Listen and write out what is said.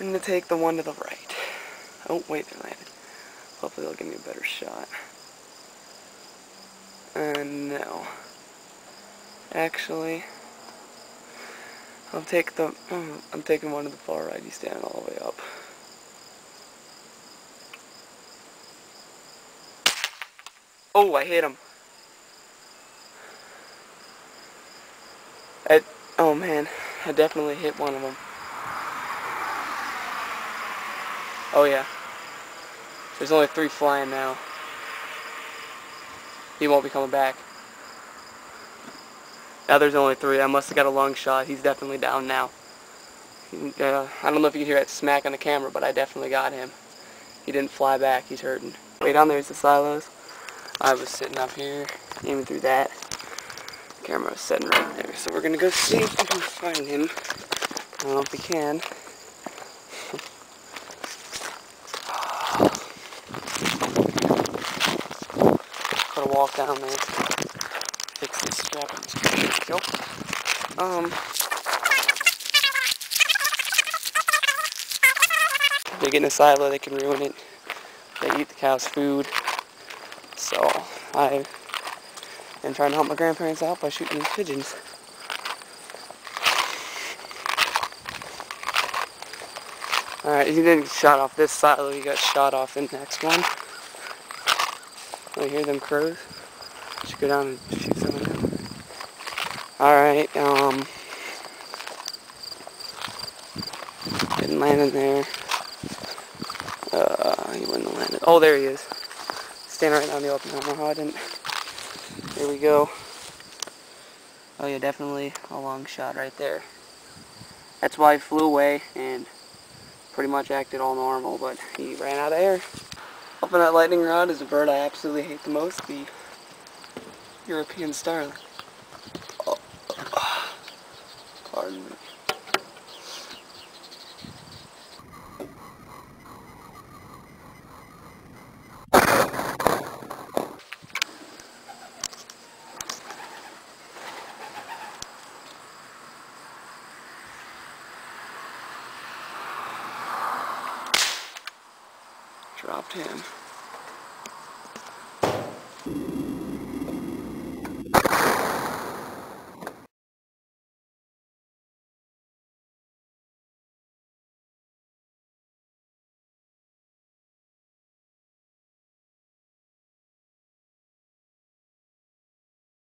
I'm gonna take the one to the right. Oh, wait, they landed. Hopefully they'll give me a better shot. And no. Actually, I'll take the, oh, I'm taking one to the far right. He's standing all the way up. Oh, I hit him. I, oh man, I definitely hit one of them. Oh yeah. There's only three flying now. He won't be coming back. Now there's only three. I must have got a long shot. He's definitely down now. Uh, I don't know if you can hear that smack on the camera, but I definitely got him. He didn't fly back. He's hurting. Way down there's the silos. I was sitting up here, aiming through that. The camera was sitting right there. So we're going to go see if we can find him. I don't know if we can. Walk down there. Fix this strap Go. Um. They get in a silo, they can ruin it. They eat the cow's food. So I am trying to help my grandparents out by shooting these pigeons. Alright, he didn't get shot off this silo, he got shot off the next one. I hear them crows. Should go down and shoot some of them. Alright, um didn't land in there. Uh he wouldn't have landed. Oh there he is. Standing right in the open. I how I didn't. Here we go. Oh yeah, definitely a long shot right there. That's why he flew away and pretty much acted all normal, but he ran out of air. Up in that lightning rod is a bird I absolutely hate the most, the European starling. Oh. Pardon me. Dropped him.